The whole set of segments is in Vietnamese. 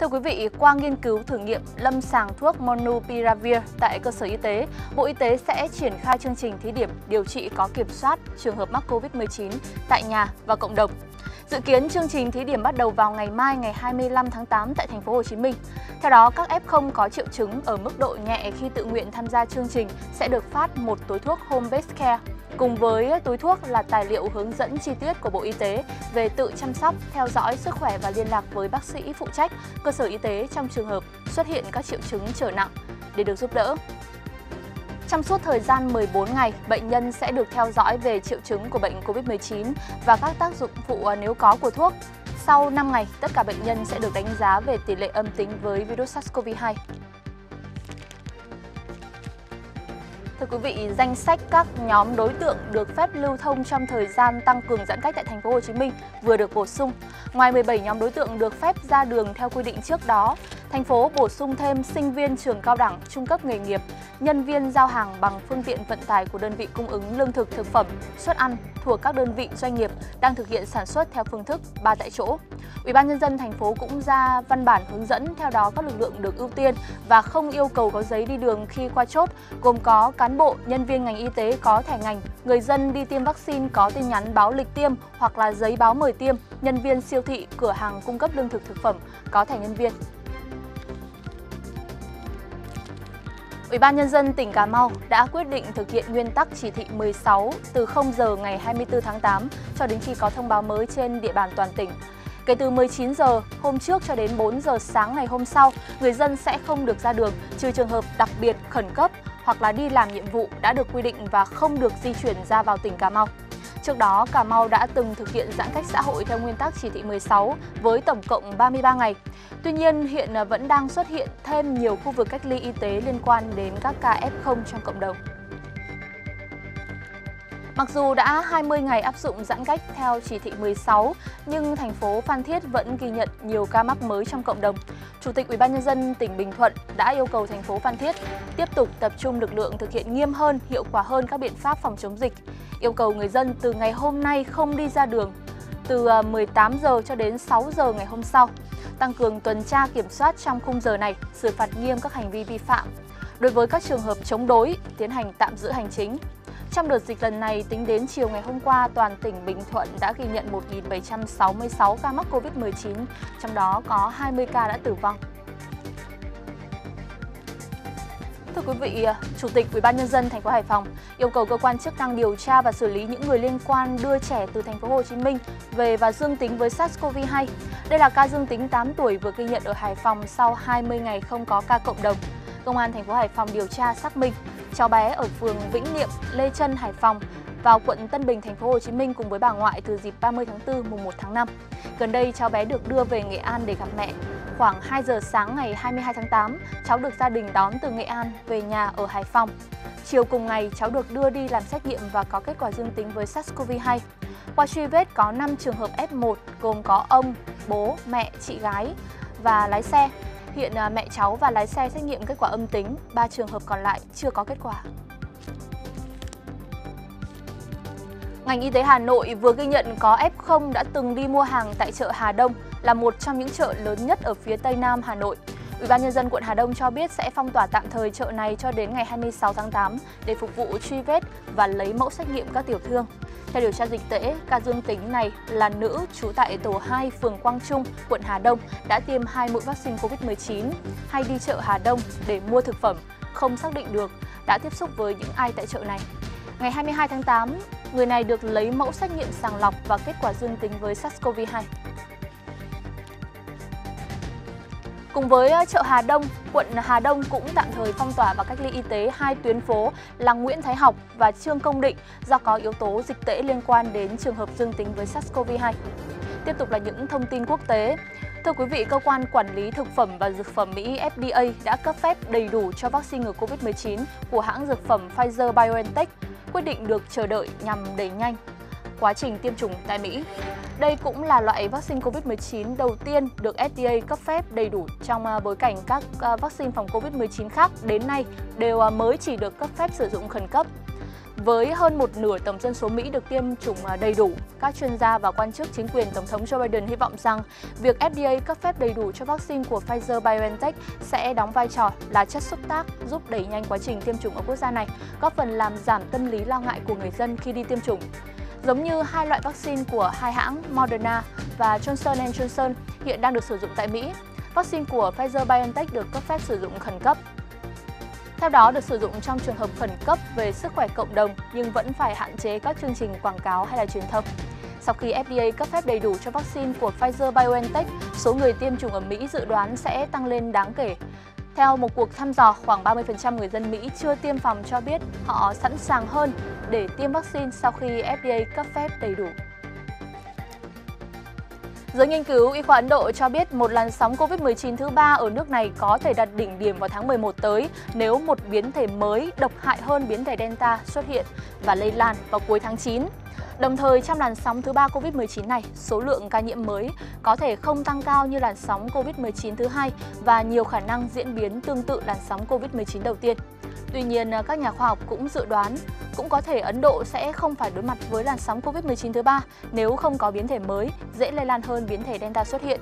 Thưa quý vị, qua nghiên cứu thử nghiệm lâm sàng thuốc Monupiravir tại cơ sở y tế, Bộ Y tế sẽ triển khai chương trình thí điểm điều trị có kiểm soát trường hợp mắc COVID-19 tại nhà và cộng đồng. Dự kiến chương trình thí điểm bắt đầu vào ngày mai ngày 25 tháng 8 tại thành phố Hồ Chí Minh. Theo đó, các F0 có triệu chứng ở mức độ nhẹ khi tự nguyện tham gia chương trình sẽ được phát một túi thuốc Home Based Care Cùng với túi thuốc là tài liệu hướng dẫn chi tiết của Bộ Y tế về tự chăm sóc, theo dõi sức khỏe và liên lạc với bác sĩ phụ trách cơ sở y tế trong trường hợp xuất hiện các triệu chứng trở nặng để được giúp đỡ. Trong suốt thời gian 14 ngày, bệnh nhân sẽ được theo dõi về triệu chứng của bệnh COVID-19 và các tác dụng phụ à, nếu có của thuốc. Sau 5 ngày, tất cả bệnh nhân sẽ được đánh giá về tỷ lệ âm tính với virus SARS-CoV-2. Thưa quý vị, danh sách các nhóm đối tượng được phép lưu thông trong thời gian tăng cường giãn cách tại thành phố Hồ Chí Minh vừa được bổ sung. Ngoài 17 nhóm đối tượng được phép ra đường theo quy định trước đó, thành phố bổ sung thêm sinh viên trường cao đẳng, trung cấp nghề nghiệp, nhân viên giao hàng bằng phương tiện vận tải của đơn vị cung ứng lương thực thực phẩm, suất ăn thuộc các đơn vị doanh nghiệp đang thực hiện sản xuất theo phương thức ba tại chỗ. Ủy ban nhân dân thành phố cũng ra văn bản hướng dẫn theo đó các lực lượng được ưu tiên và không yêu cầu có giấy đi đường khi qua chốt, gồm có cán bộ, nhân viên ngành y tế có thẻ ngành, người dân đi tiêm vaccine có tin nhắn báo lịch tiêm hoặc là giấy báo mời tiêm, nhân viên siêu thị, cửa hàng cung cấp lương thực thực phẩm có thẻ nhân viên. Ủy ban Nhân dân tỉnh Cà Mau đã quyết định thực hiện nguyên tắc chỉ thị 16 từ 0 giờ ngày 24 tháng 8 cho đến khi có thông báo mới trên địa bàn toàn tỉnh. Kể từ 19 giờ hôm trước cho đến 4 giờ sáng ngày hôm sau, người dân sẽ không được ra đường trừ trường hợp đặc biệt khẩn cấp hoặc là đi làm nhiệm vụ đã được quy định và không được di chuyển ra vào tỉnh Cà Mau. Trước đó, Cà Mau đã từng thực hiện giãn cách xã hội theo nguyên tắc chỉ thị 16 với tổng cộng 33 ngày. Tuy nhiên, hiện vẫn đang xuất hiện thêm nhiều khu vực cách ly y tế liên quan đến các ca F0 trong cộng đồng. Mặc dù đã 20 ngày áp dụng giãn cách theo chỉ thị 16, nhưng thành phố Phan Thiết vẫn ghi nhận nhiều ca mắc mới trong cộng đồng. Chủ tịch UBND tỉnh Bình Thuận đã yêu cầu thành phố Phan Thiết tiếp tục tập trung lực lượng thực hiện nghiêm hơn, hiệu quả hơn các biện pháp phòng chống dịch. Yêu cầu người dân từ ngày hôm nay không đi ra đường từ à, 18 giờ cho đến 6 giờ ngày hôm sau. Tăng cường tuần tra kiểm soát trong khung giờ này, xử phạt nghiêm các hành vi vi phạm. Đối với các trường hợp chống đối, tiến hành tạm giữ hành chính, trong đợt dịch lần này, tính đến chiều ngày hôm qua, toàn tỉnh Bình Thuận đã ghi nhận 1.766 ca mắc COVID-19, trong đó có 20 ca đã tử vong. Thưa quý vị, Chủ tịch Ủy ban nhân dân thành phố Hải Phòng yêu cầu cơ quan chức năng điều tra và xử lý những người liên quan đưa trẻ từ thành phố Hồ Chí Minh về và dương tính với SARS-CoV-2. Đây là ca dương tính 8 tuổi vừa ghi nhận ở Hải Phòng sau 20 ngày không có ca cộng đồng. Công an thành phố Hải Phòng điều tra xác minh cháu bé ở phường Vĩnh Niệm, Lê Trân, Hải Phòng vào quận Tân Bình, thành phố Hồ Chí Minh cùng với bà ngoại từ dịp 30 tháng 4 mùng 1 tháng 5. Gần đây cháu bé được đưa về Nghệ An để gặp mẹ. Khoảng 2 giờ sáng ngày 22 tháng 8, cháu được gia đình đón từ Nghệ An về nhà ở Hải Phòng. Chiều cùng ngày, cháu được đưa đi làm xét nghiệm và có kết quả dương tính với SARS-CoV-2. Qua truy vết có 5 trường hợp F1 gồm có ông, bố, mẹ, chị gái và lái xe. Hiện à, mẹ cháu và lái xe xét nghiệm kết quả âm tính, ba trường hợp còn lại chưa có kết quả. Ngành y tế Hà Nội vừa ghi nhận có F0 đã từng đi mua hàng tại chợ Hà Đông, là một trong những chợ lớn nhất ở phía Tây Nam Hà Nội. Ủy ban nhân dân quận Hà Đông cho biết sẽ phong tỏa tạm thời chợ này cho đến ngày 26 tháng 8 để phục vụ truy vết và lấy mẫu xét nghiệm các tiểu thương. Theo điều tra dịch tễ, ca dương tính này là nữ trú tại tổ 2 phường Quang Trung, quận Hà Đông đã tiêm hai mũi vaccine COVID-19 hay đi chợ Hà Đông để mua thực phẩm, không xác định được đã tiếp xúc với những ai tại chợ này. Ngày 22 tháng 8, người này được lấy mẫu xét nghiệm sàng lọc và kết quả dương tính với SARS-CoV-2. Cùng với ờ, chợ Hà Đông, quận Hà Đông cũng tạm thời phong tỏa và cách ly y tế hai tuyến phố là Nguyễn Thái Học và Trương Công Định do có yếu tố dịch tễ liên quan đến trường hợp dương tính với SARS-CoV-2. Tiếp tục là những thông tin quốc tế. Thưa quý vị, cơ quan quản lý thực phẩm và dược phẩm Mỹ FDA đã cấp phép đầy đủ cho vaccine ngừa COVID-19 của hãng dược phẩm Pfizer-BioNTech, quyết định được chờ đợi nhằm đẩy nhanh quá trình tiêm chủng tại Mỹ. Đây cũng là loại vaccine COVID-19 đầu tiên được FDA cấp phép đầy đủ trong à, bối cảnh các à, vaccine phòng COVID-19 khác đến nay đều à, mới chỉ được cấp phép sử dụng khẩn cấp. Với hơn một nửa tổng dân số Mỹ được tiêm chủng đầy đủ, các chuyên gia và quan chức chính quyền Tổng thống Joe Biden hy vọng rằng việc FDA cấp phép đầy đủ cho vaccine của Pfizer-BioNTech sẽ đóng vai trò là chất xúc tác giúp đẩy nhanh quá trình tiêm chủng ở quốc gia này, góp phần làm giảm tâm lý lo ngại của người dân khi đi tiêm chủng. Giống như hai loại vaccine của hai hãng Moderna và Johnson Johnson hiện đang được sử dụng tại Mỹ, vaccine của Pfizer-BioNTech được cấp phép sử dụng khẩn cấp theo đó được sử dụng trong trường hợp khẩn cấp về sức khỏe cộng đồng nhưng vẫn phải hạn chế các chương trình quảng cáo hay là truyền thông. Sau khi FDA cấp phép đầy đủ cho vaccine của Pfizer-BioNTech, số người tiêm chủng ở Mỹ dự đoán sẽ tăng lên đáng kể. Theo một cuộc thăm dò, khoảng 30% người dân Mỹ chưa tiêm phòng cho biết họ sẵn sàng hơn để tiêm vaccine sau khi FDA cấp phép đầy đủ. Giới nghiên cứu y khoa Ấn Độ cho biết một làn sóng COVID-19 thứ ba ở nước này có thể đạt đỉnh điểm vào tháng 11 tới nếu một biến thể mới độc hại hơn biến thể Delta xuất hiện và lây lan vào cuối tháng 9. Đồng thời, trong làn sóng thứ ba COVID-19 này, số lượng ca nhiễm mới có thể không tăng cao như làn sóng COVID-19 thứ hai và nhiều khả năng diễn biến tương tự làn sóng COVID-19 đầu tiên. Tuy nhiên, à, các nhà khoa học cũng dự đoán cũng có thể Ấn Độ sẽ không phải đối mặt với làn sóng COVID-19 thứ ba nếu không có biến thể mới, dễ lây lan hơn biến thể Delta xuất hiện.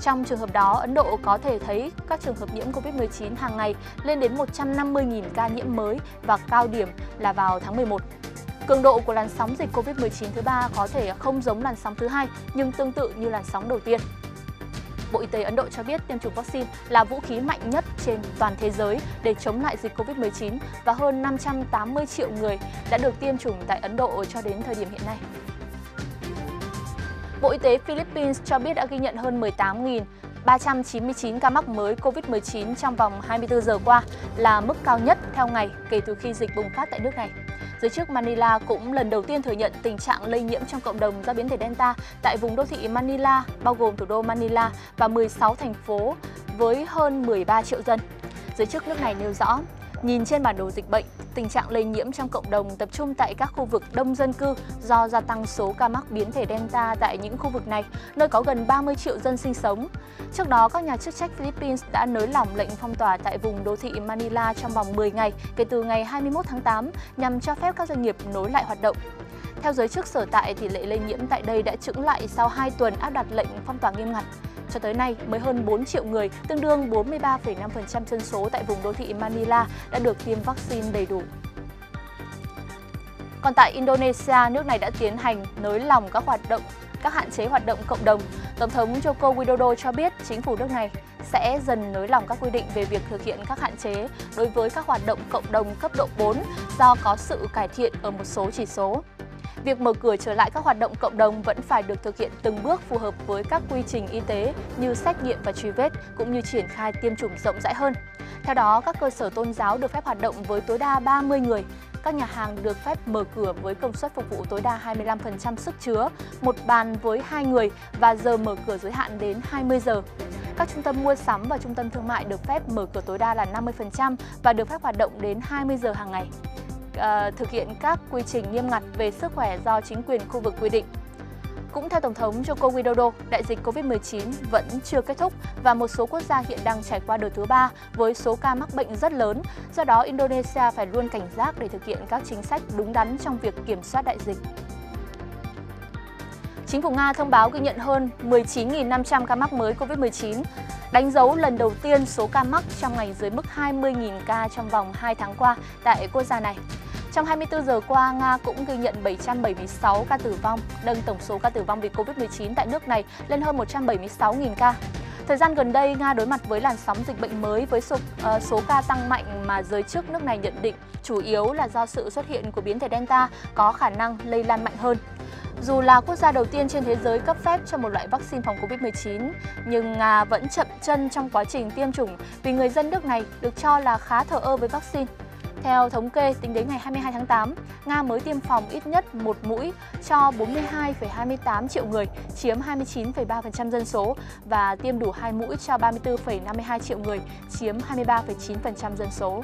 Trong trường hợp đó, Ấn Độ có thể thấy các trường hợp nhiễm COVID-19 hàng ngày lên đến 150.000 ca nhiễm mới và cao điểm là vào tháng 11. Cường độ của làn sóng dịch COVID-19 thứ ba có thể không giống làn sóng thứ hai, nhưng tương tự như làn sóng đầu tiên. Bộ Y tế Ấn Độ cho biết tiêm chủng vaccine là vũ khí mạnh nhất trên toàn thế giới để chống lại dịch COVID-19 và hơn 580 triệu người đã được tiêm chủng tại Ấn Độ cho đến thời điểm hiện nay. Bộ Y tế Philippines cho biết đã ghi nhận hơn 18.000 399 ca mắc mới COVID-19 trong vòng 24 giờ qua, là mức cao nhất theo ngày kể từ khi dịch bùng phát tại nước này. Giới chức Manila cũng lần đầu tiên thừa nhận tình trạng lây nhiễm trong cộng đồng do biến thể Delta tại vùng đô thị Manila, bao gồm thủ đô Manila và 16 thành phố với hơn 13 triệu dân. Giới chức nước này nêu rõ, nhìn trên bản đồ dịch bệnh, tình trạng lây nhiễm trong cộng đồng tập trung tại các khu vực đông dân cư do gia tăng số ca mắc biến thể Delta tại những khu vực này, nơi có gần 30 triệu dân sinh sống. Trước đó, các nhà chức trách Philippines đã nới lỏng lệnh phong tỏa tại vùng đô thị Manila trong vòng 10 ngày kể từ ngày 21 tháng 8 nhằm cho phép các doanh nghiệp nối lại hoạt động. Theo giới chức sở tại, tỷ lệ lây nhiễm tại đây đã chững lại sau 2 tuần áp đặt lệnh phong tỏa nghiêm ngặt. Cho tới nay, mới hơn 4 triệu người, tương đương 43,5% dân số tại vùng đô thị Manila đã được tiêm vaccine đầy đủ. Còn tại Indonesia, nước này đã tiến hành nới lỏng các hoạt động các hạn chế hoạt động cộng đồng. Tổng thống Joko Widodo cho biết chính phủ nước này sẽ dần nới lỏng các quy định về việc thực hiện các hạn chế đối với các hoạt động cộng đồng cấp độ 4 do có sự cải thiện ở một số chỉ số. Việc mở cửa trở lại các hoạt động cộng đồng vẫn phải được thực hiện từng bước phù hợp với các quy trình y tế như xét nghiệm và truy vết cũng như triển khai tiêm chủng rộng rãi hơn. Theo đó, các cơ sở tôn giáo được phép hoạt động với tối đa 30 người, các nhà hàng được phép mở cửa với công suất phục vụ tối đa 25% sức chứa, một bàn với hai người và giờ mở cửa giới hạn đến 20 giờ. Các trung tâm mua sắm và trung tâm thương mại được phép mở cửa tối đa là 50% và được phép hoạt động đến 20 giờ hàng ngày. Ờ, thực hiện các quy trình nghiêm ngặt về sức khỏe do chính quyền khu vực quy định. Cũng theo Tổng thống Joko Widodo, đại dịch COVID-19 vẫn chưa kết thúc và một số quốc gia hiện đang trải qua đợt thứ ba với số ca mắc bệnh rất lớn. Do đó, Indonesia phải luôn cảnh giác để thực hiện các chính sách đúng đắn trong việc kiểm soát đại dịch. Chính phủ Nga thông báo ghi nhận hơn 19.500 ca mắc mới COVID-19, đánh dấu lần đầu tiên số ca mắc trong ngày dưới mức 20.000 ca trong vòng 2 tháng qua tại quốc gia này. Trong 24 giờ qua, Nga cũng ghi nhận 776 ca tử vong, nâng tổng số ca tử vong vì Covid-19 tại nước này lên hơn 176.000 ca. Thời gian gần đây, Nga đối mặt với làn sóng dịch bệnh mới với số, uh, số ca tăng mạnh mà giới chức nước này nhận định chủ yếu là do sự xuất hiện của biến thể Delta có khả năng lây lan mạnh hơn. Dù là quốc gia đầu tiên trên thế giới cấp phép cho một loại vaccine phòng Covid-19, nhưng Nga vẫn chậm chân trong quá trình tiêm chủng vì người dân nước này được cho là khá thờ ơ với vaccine. Theo thống kê, tính đến ngày 22 tháng 8, Nga mới tiêm phòng ít nhất một mũi cho 42,28 triệu người, chiếm 29,3% dân số và tiêm đủ hai mũi cho 34,52 triệu người, chiếm 23,9% dân số.